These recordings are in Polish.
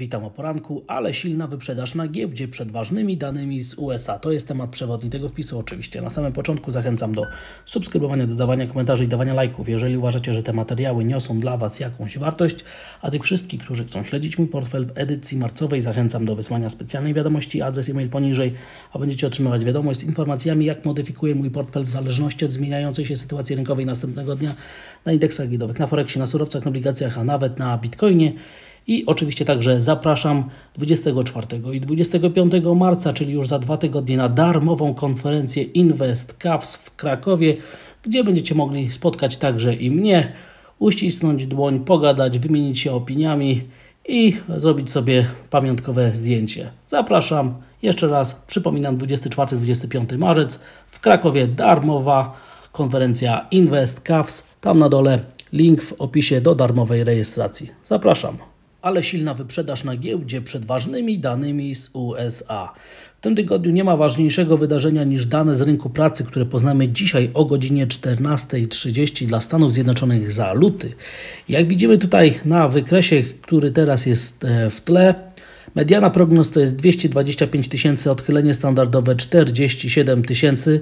Witam o poranku, ale silna wyprzedaż na giełdzie przed ważnymi danymi z USA. To jest temat przewodni tego wpisu oczywiście. Na samym początku zachęcam do subskrybowania, dodawania komentarzy i dawania lajków. Jeżeli uważacie, że te materiały niosą dla Was jakąś wartość, a tych wszystkich, którzy chcą śledzić mój portfel w edycji marcowej, zachęcam do wysłania specjalnej wiadomości, adres e-mail poniżej, a będziecie otrzymywać wiadomość z informacjami, jak modyfikuję mój portfel w zależności od zmieniającej się sytuacji rynkowej następnego dnia na indeksach giełdowych, na Forexie, na surowcach, na obligacjach, a nawet na Bitcoinie. I oczywiście także zapraszam 24 i 25 marca, czyli już za dwa tygodnie, na darmową konferencję Invest Cavs w Krakowie, gdzie będziecie mogli spotkać także i mnie, uścisnąć dłoń, pogadać, wymienić się opiniami i zrobić sobie pamiątkowe zdjęcie. Zapraszam jeszcze raz, przypominam 24-25 marzec w Krakowie darmowa konferencja Invest Cavs. Tam na dole link w opisie do darmowej rejestracji. Zapraszam ale silna wyprzedaż na giełdzie przed ważnymi danymi z USA. W tym tygodniu nie ma ważniejszego wydarzenia niż dane z rynku pracy, które poznamy dzisiaj o godzinie 14.30 dla Stanów Zjednoczonych za luty. Jak widzimy tutaj na wykresie, który teraz jest e, w tle, mediana prognoz to jest 225 tysięcy, odchylenie standardowe 47 tysięcy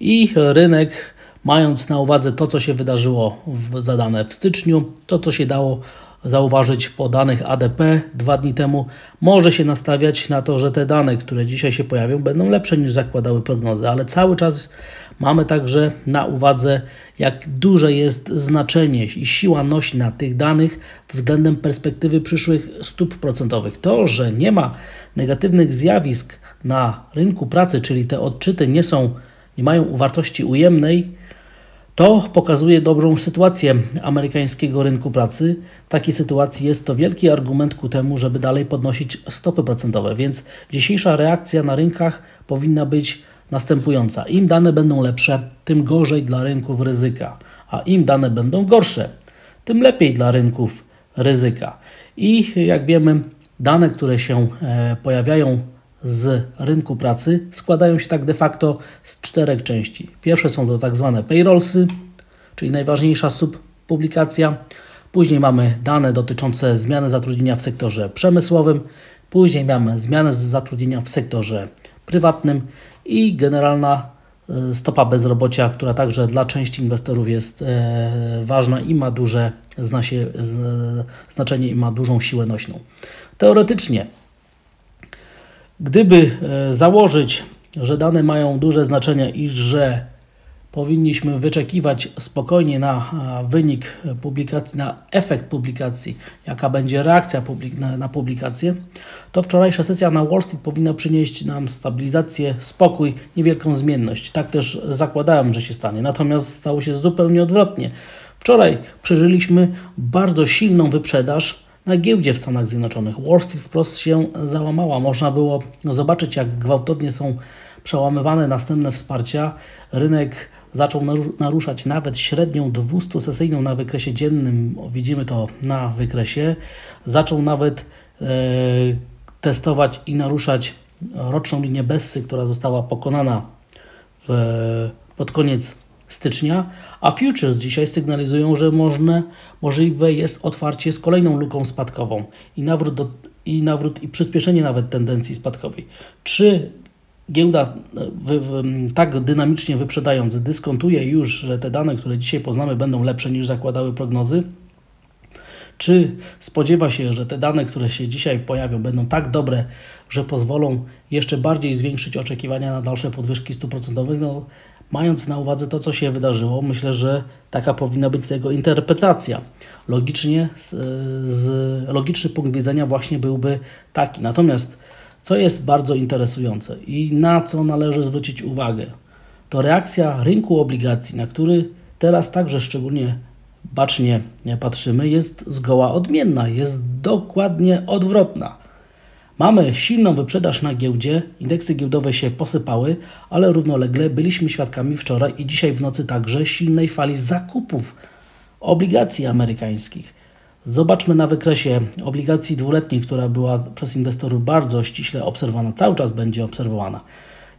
i rynek mając na uwadze to, co się wydarzyło w, zadane w styczniu, to, co się dało zauważyć po danych ADP dwa dni temu, może się nastawiać na to, że te dane, które dzisiaj się pojawią, będą lepsze niż zakładały prognozy, ale cały czas mamy także na uwadze, jak duże jest znaczenie i siła nośna tych danych względem perspektywy przyszłych stóp procentowych. To, że nie ma negatywnych zjawisk na rynku pracy, czyli te odczyty nie są, nie mają wartości ujemnej, to pokazuje dobrą sytuację amerykańskiego rynku pracy. W takiej sytuacji jest to wielki argument ku temu, żeby dalej podnosić stopy procentowe, więc dzisiejsza reakcja na rynkach powinna być następująca. Im dane będą lepsze, tym gorzej dla rynków ryzyka, a im dane będą gorsze, tym lepiej dla rynków ryzyka. I jak wiemy, dane, które się e, pojawiają z rynku pracy składają się tak de facto z czterech części. Pierwsze są to tak zwane payrollsy, czyli najważniejsza subpublikacja. Później mamy dane dotyczące zmiany zatrudnienia w sektorze przemysłowym. Później mamy zmianę zatrudnienia w sektorze prywatnym i generalna e, stopa bezrobocia, która także dla części inwestorów jest e, ważna i ma duże znaczenie i ma dużą siłę nośną. Teoretycznie Gdyby e, założyć, że dane mają duże znaczenie i że powinniśmy wyczekiwać spokojnie na wynik publikacji, na efekt publikacji, jaka będzie reakcja na publikację, to wczorajsza sesja na Wall Street powinna przynieść nam stabilizację, spokój, niewielką zmienność. Tak też zakładałem, że się stanie. Natomiast stało się zupełnie odwrotnie. Wczoraj przeżyliśmy bardzo silną wyprzedaż na giełdzie w Stanach Zjednoczonych. Wall Street wprost się załamała. Można było zobaczyć, jak gwałtownie są przełamywane następne wsparcia. Rynek zaczął naruszać nawet średnią 200-sesyjną na wykresie dziennym. Widzimy to na wykresie. Zaczął nawet e, testować i naruszać roczną linię Bessy, która została pokonana w, pod koniec stycznia, a futures dzisiaj sygnalizują, że można, możliwe jest otwarcie z kolejną luką spadkową i nawrót, do, i nawrót i przyspieszenie nawet tendencji spadkowej. Czy giełda tak dynamicznie wyprzedając dyskontuje już, że te dane, które dzisiaj poznamy, będą lepsze niż zakładały prognozy? Czy spodziewa się, że te dane, które się dzisiaj pojawią, będą tak dobre, że pozwolą jeszcze bardziej zwiększyć oczekiwania na dalsze podwyżki stóp procentowych? No, mając na uwadze to, co się wydarzyło, myślę, że taka powinna być tego interpretacja. Logicznie, z, z, logiczny punkt widzenia właśnie byłby taki. Natomiast, co jest bardzo interesujące i na co należy zwrócić uwagę, to reakcja rynku obligacji, na który teraz także szczególnie bacznie patrzymy, jest zgoła odmienna, jest dokładnie odwrotna. Mamy silną wyprzedaż na giełdzie, indeksy giełdowe się posypały, ale równolegle byliśmy świadkami wczoraj i dzisiaj w nocy także silnej fali zakupów obligacji amerykańskich. Zobaczmy na wykresie obligacji dwuletniej, która była przez inwestorów bardzo ściśle obserwowana, cały czas będzie obserwowana.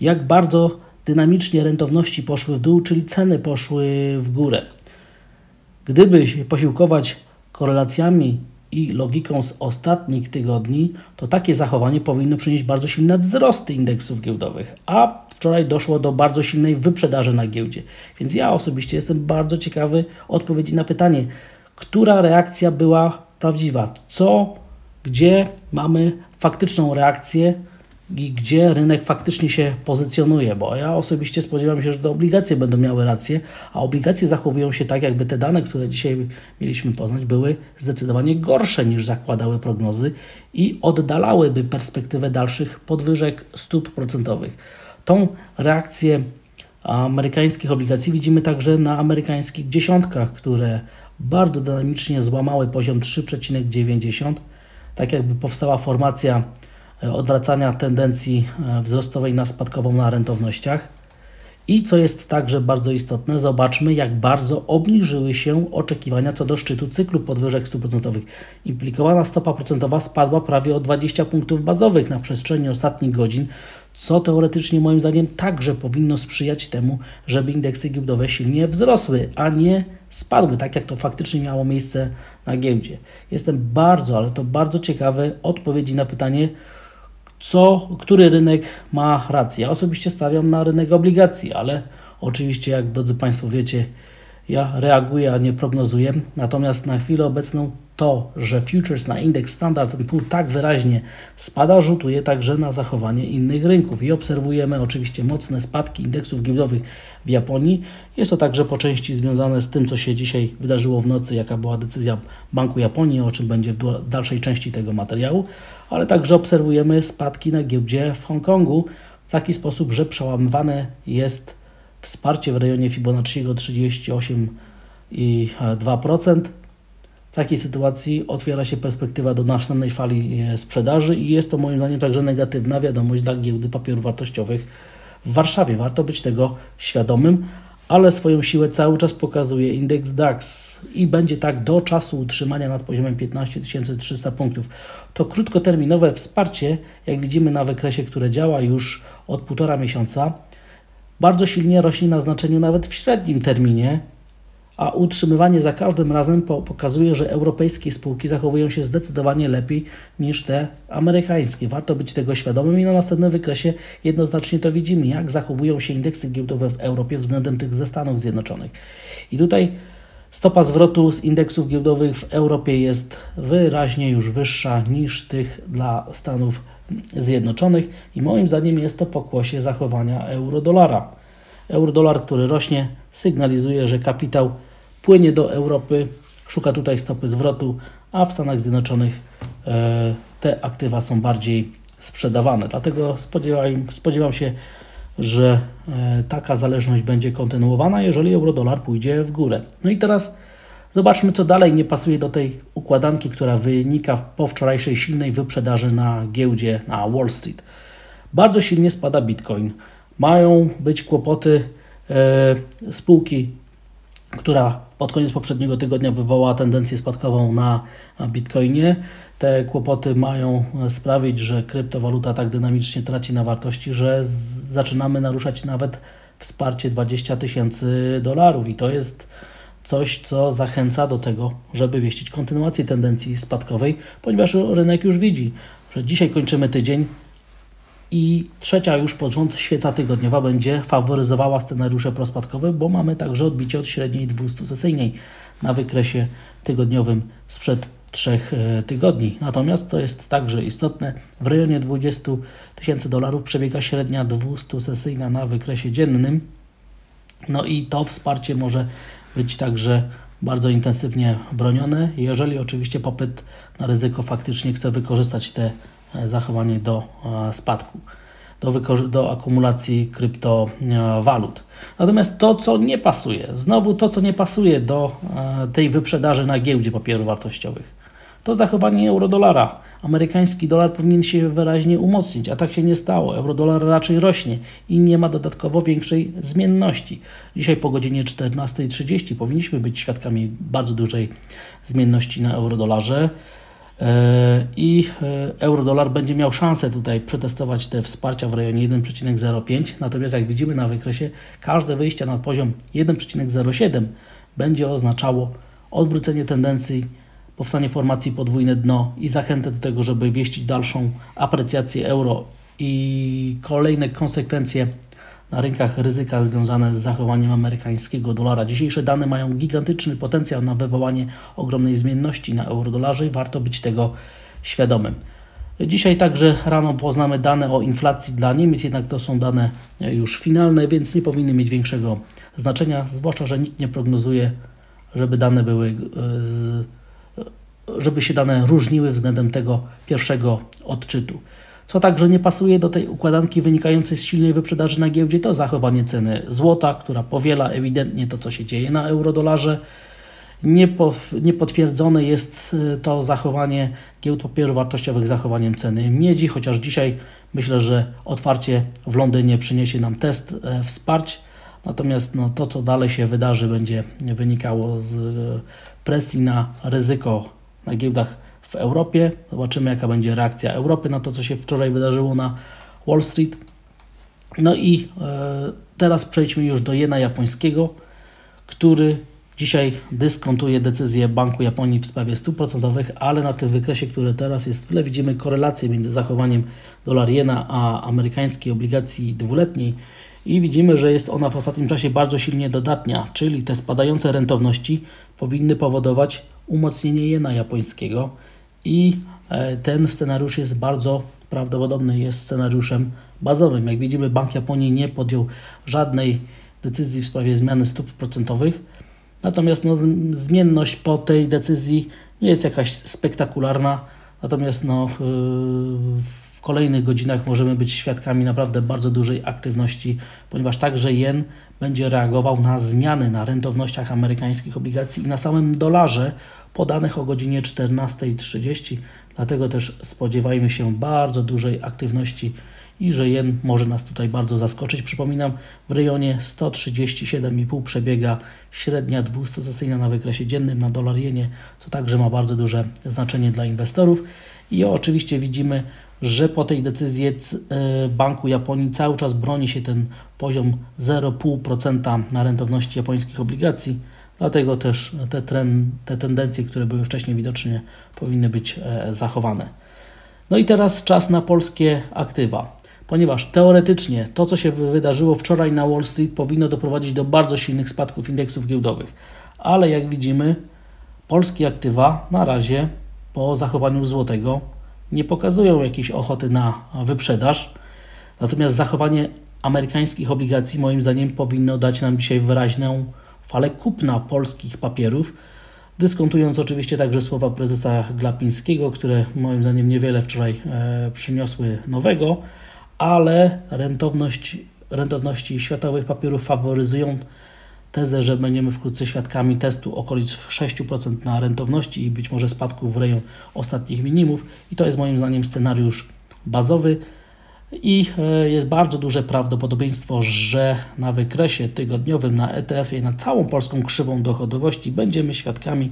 Jak bardzo dynamicznie rentowności poszły w dół, czyli ceny poszły w górę. Gdyby się posiłkować korelacjami i logiką z ostatnich tygodni, to takie zachowanie powinno przynieść bardzo silne wzrosty indeksów giełdowych, a wczoraj doszło do bardzo silnej wyprzedaży na giełdzie. Więc ja osobiście jestem bardzo ciekawy odpowiedzi na pytanie, która reakcja była prawdziwa, co, gdzie mamy faktyczną reakcję i gdzie rynek faktycznie się pozycjonuje, bo ja osobiście spodziewam się, że te obligacje będą miały rację, a obligacje zachowują się tak, jakby te dane, które dzisiaj mieliśmy poznać, były zdecydowanie gorsze niż zakładały prognozy i oddalałyby perspektywę dalszych podwyżek stóp procentowych. Tą reakcję amerykańskich obligacji widzimy także na amerykańskich dziesiątkach, które bardzo dynamicznie złamały poziom 3,90, tak jakby powstała formacja odwracania tendencji e, wzrostowej na spadkową na rentownościach. I co jest także bardzo istotne, zobaczmy, jak bardzo obniżyły się oczekiwania co do szczytu cyklu podwyżek stóp procentowych. Implikowana stopa procentowa spadła prawie o 20 punktów bazowych na przestrzeni ostatnich godzin, co teoretycznie moim zdaniem także powinno sprzyjać temu, żeby indeksy giełdowe silnie wzrosły, a nie spadły, tak jak to faktycznie miało miejsce na giełdzie. Jestem bardzo, ale to bardzo ciekawy odpowiedzi na pytanie, co, który rynek ma rację. Ja osobiście stawiam na rynek obligacji, ale oczywiście, jak drodzy Państwo wiecie, ja reaguję, a nie prognozuję. Natomiast na chwilę obecną to, że futures na indeks Standard Poor's tak wyraźnie spada, rzutuje także na zachowanie innych rynków i obserwujemy oczywiście mocne spadki indeksów giełdowych w Japonii. Jest to także po części związane z tym, co się dzisiaj wydarzyło w nocy, jaka była decyzja Banku Japonii, o czym będzie w dalszej części tego materiału, ale także obserwujemy spadki na giełdzie w Hongkongu w taki sposób, że przełamywane jest wsparcie w rejonie Fibonacciego 38,2%. Takiej sytuacji otwiera się perspektywa do następnej fali e, sprzedaży i jest to moim zdaniem także negatywna wiadomość dla giełdy papierów wartościowych w Warszawie. Warto być tego świadomym, ale swoją siłę cały czas pokazuje indeks DAX i będzie tak do czasu utrzymania nad poziomem 15 300 punktów. To krótkoterminowe wsparcie, jak widzimy na wykresie, które działa już od półtora miesiąca, bardzo silnie rośnie na znaczeniu nawet w średnim terminie, a utrzymywanie za każdym razem pokazuje, że europejskie spółki zachowują się zdecydowanie lepiej niż te amerykańskie. Warto być tego świadomym i na następnym wykresie jednoznacznie to widzimy, jak zachowują się indeksy giełdowe w Europie względem tych ze Stanów Zjednoczonych. I tutaj stopa zwrotu z indeksów giełdowych w Europie jest wyraźnie już wyższa niż tych dla Stanów Zjednoczonych i moim zdaniem jest to pokłosie zachowania euro-dolara. Euro-dolar, który rośnie, sygnalizuje, że kapitał płynie do Europy, szuka tutaj stopy zwrotu, a w Stanach Zjednoczonych e, te aktywa są bardziej sprzedawane. Dlatego spodziewam, spodziewam się, że e, taka zależność będzie kontynuowana, jeżeli euro-dolar pójdzie w górę. No i teraz zobaczmy, co dalej nie pasuje do tej układanki, która wynika po wczorajszej silnej wyprzedaży na giełdzie na Wall Street. Bardzo silnie spada Bitcoin. Mają być kłopoty e, spółki, która pod koniec poprzedniego tygodnia wywołała tendencję spadkową na Bitcoinie. Te kłopoty mają sprawić, że kryptowaluta tak dynamicznie traci na wartości, że zaczynamy naruszać nawet wsparcie 20 tysięcy dolarów i to jest coś, co zachęca do tego, żeby wieścić kontynuację tendencji spadkowej, ponieważ rynek już widzi, że dzisiaj kończymy tydzień, i trzecia już pod rząd świeca tygodniowa będzie faworyzowała scenariusze prospadkowe, bo mamy także odbicie od średniej 200-sesyjnej na wykresie tygodniowym sprzed trzech e, tygodni. Natomiast, co jest także istotne, w rejonie 20 tysięcy dolarów przebiega średnia 200-sesyjna na wykresie dziennym. No i to wsparcie może być także bardzo intensywnie bronione, jeżeli oczywiście popyt na ryzyko faktycznie chce wykorzystać te zachowanie do e, spadku, do, do akumulacji kryptowalut. Natomiast to, co nie pasuje, znowu to, co nie pasuje do e, tej wyprzedaży na giełdzie papierów wartościowych, to zachowanie euro-dolara. Amerykański dolar powinien się wyraźnie umocnić, a tak się nie stało. Euro-dolar raczej rośnie i nie ma dodatkowo większej zmienności. Dzisiaj po godzinie 14.30 powinniśmy być świadkami bardzo dużej zmienności na euro-dolarze. E, i e, euro-dolar będzie miał szansę tutaj przetestować te wsparcia w rejonie 1,05. Natomiast jak widzimy na wykresie, każde wyjście na poziom 1,07 będzie oznaczało odwrócenie tendencji powstanie formacji podwójne dno i zachętę do tego, żeby wieścić dalszą aprecjację euro i kolejne konsekwencje na rynkach ryzyka związane z zachowaniem amerykańskiego dolara. Dzisiejsze dane mają gigantyczny potencjał na wywołanie ogromnej zmienności na eurodolarze i warto być tego świadomym. Dzisiaj także rano poznamy dane o inflacji dla Niemiec, jednak to są dane już finalne, więc nie powinny mieć większego znaczenia, zwłaszcza, że nikt nie prognozuje, żeby dane były, żeby się dane różniły względem tego pierwszego odczytu. Co także nie pasuje do tej układanki wynikającej z silnej wyprzedaży na giełdzie, to zachowanie ceny złota, która powiela ewidentnie to, co się dzieje na eurodolarze. Niepotwierdzone jest e, to zachowanie giełd papierów wartościowych zachowaniem ceny miedzi, chociaż dzisiaj myślę, że otwarcie w Londynie przyniesie nam test e, wsparć. Natomiast no, to, co dalej się wydarzy, będzie wynikało z e, presji na ryzyko na giełdach w Europie. Zobaczymy, jaka będzie reakcja Europy na to, co się wczoraj wydarzyło na Wall Street. No i e, teraz przejdźmy już do jena japońskiego, który dzisiaj dyskontuje decyzję Banku Japonii w sprawie stóp procentowych, ale na tym wykresie, który teraz jest w tle, widzimy korelację między zachowaniem dolar jena a amerykańskiej obligacji dwuletniej i widzimy, że jest ona w ostatnim czasie bardzo silnie dodatnia, czyli te spadające rentowności powinny powodować umocnienie jena japońskiego i e, ten scenariusz jest bardzo prawdopodobny, jest scenariuszem bazowym. Jak widzimy, Bank Japonii nie podjął żadnej decyzji w sprawie zmiany stóp procentowych, natomiast no, zmienność po tej decyzji nie jest jakaś spektakularna, natomiast no, w kolejnych godzinach możemy być świadkami naprawdę bardzo dużej aktywności, ponieważ także jen będzie reagował na zmiany na rentownościach amerykańskich obligacji i na samym dolarze podanych o godzinie 14.30. Dlatego też spodziewajmy się bardzo dużej aktywności i że jen może nas tutaj bardzo zaskoczyć. Przypominam, w rejonie 137,5 przebiega średnia 200-sesyjna na wykresie dziennym na dolar jenie, co także ma bardzo duże znaczenie dla inwestorów. I oczywiście widzimy, że po tej decyzji e, Banku Japonii cały czas broni się ten poziom 0,5% na rentowności japońskich obligacji. Dlatego też te, trend, te tendencje, które były wcześniej widoczne, powinny być e, zachowane. No i teraz czas na polskie aktywa, ponieważ teoretycznie to, co się wydarzyło wczoraj na Wall Street, powinno doprowadzić do bardzo silnych spadków indeksów giełdowych. Ale jak widzimy, polskie aktywa na razie po zachowaniu złotego nie pokazują jakiejś ochoty na wyprzedaż. Natomiast zachowanie amerykańskich obligacji, moim zdaniem, powinno dać nam dzisiaj wyraźną falę kupna polskich papierów, dyskontując oczywiście także słowa prezesa Glapińskiego, które moim zdaniem niewiele wczoraj e, przyniosły nowego, ale rentowność, rentowności światowych papierów faworyzują tezę, że będziemy wkrótce świadkami testu okolic 6% na rentowności i być może spadku w rejon ostatnich minimów. I to jest moim zdaniem scenariusz bazowy. I e, jest bardzo duże prawdopodobieństwo, że na wykresie tygodniowym na ETF-ie na całą polską krzywą dochodowości będziemy świadkami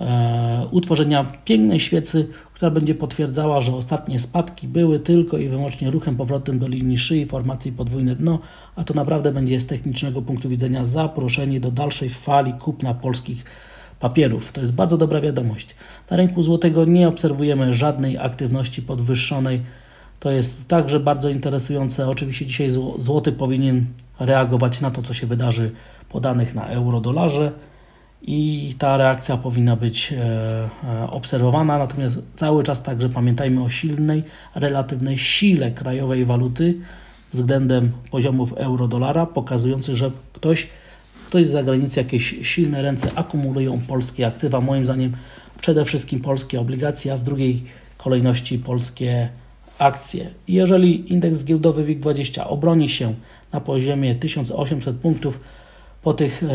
e, utworzenia pięknej świecy, która będzie potwierdzała, że ostatnie spadki były tylko i wyłącznie ruchem powrotem do linii szyi, formacji podwójne dno, a to naprawdę będzie z technicznego punktu widzenia zaproszenie do dalszej fali kupna polskich papierów. To jest bardzo dobra wiadomość. Na rynku złotego nie obserwujemy żadnej aktywności podwyższonej to jest także bardzo interesujące. Oczywiście dzisiaj złoty powinien reagować na to, co się wydarzy po danych na euro-dolarze i ta reakcja powinna być e, e, obserwowana. Natomiast cały czas także pamiętajmy o silnej, relatywnej sile krajowej waluty względem poziomów euro-dolara, pokazujący, że ktoś, ktoś z zagranicy, jakieś silne ręce akumulują polskie aktywa. Moim zdaniem przede wszystkim polskie obligacje, a w drugiej kolejności polskie akcje. Jeżeli indeks giełdowy WIG20 obroni się na poziomie 1800 punktów po tych e,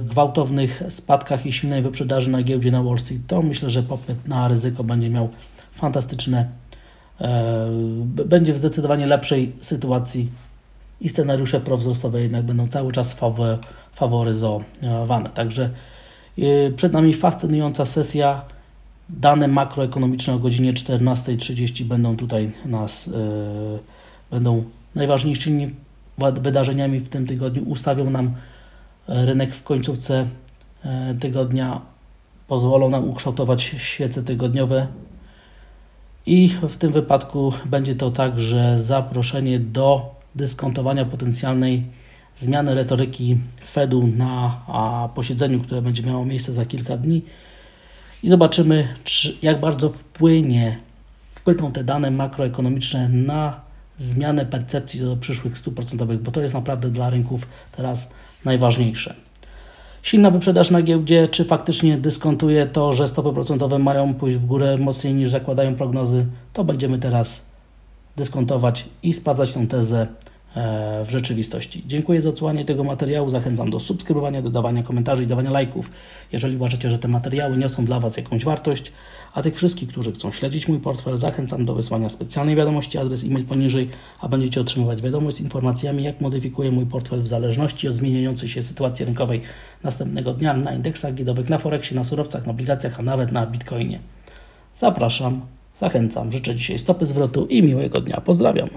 gwałtownych spadkach i silnej wyprzedaży na giełdzie na Wall Street, to myślę, że popyt na ryzyko będzie miał fantastyczne, e, będzie w zdecydowanie lepszej sytuacji i scenariusze prowzrostowe jednak będą cały czas faworyzowane. Także e, przed nami fascynująca sesja Dane makroekonomiczne o godzinie 14.30 będą tutaj nas, będą najważniejszymi wydarzeniami w tym tygodniu. Ustawią nam rynek w końcówce e, tygodnia pozwolą nam ukształtować świece tygodniowe. I w tym wypadku będzie to także zaproszenie do dyskontowania potencjalnej zmiany retoryki Fedu na posiedzeniu, które będzie miało miejsce za kilka dni. I zobaczymy, czy, jak bardzo wpłynie, wpłyną te dane makroekonomiczne na zmianę percepcji do przyszłych stóp procentowych, bo to jest naprawdę dla rynków teraz najważniejsze. Silna wyprzedaż na giełdzie, czy faktycznie dyskontuje to, że stopy procentowe mają pójść w górę mocniej niż zakładają prognozy, to będziemy teraz dyskontować i sprawdzać tą tezę w rzeczywistości. Dziękuję za odsłanie tego materiału. Zachęcam do subskrybowania, dodawania komentarzy i dawania lajków, jeżeli uważacie, że te materiały niosą dla Was jakąś wartość. A tych wszystkich, którzy chcą śledzić mój portfel, zachęcam do wysłania specjalnej wiadomości, adres e-mail poniżej, a będziecie otrzymywać wiadomość z informacjami, jak modyfikuję mój portfel w zależności od zmieniającej się sytuacji rynkowej następnego dnia na indeksach giełdowych, na Forexie, na surowcach, na obligacjach, a nawet na Bitcoinie. Zapraszam, zachęcam, życzę dzisiaj stopy zwrotu i miłego dnia. Pozdrawiam.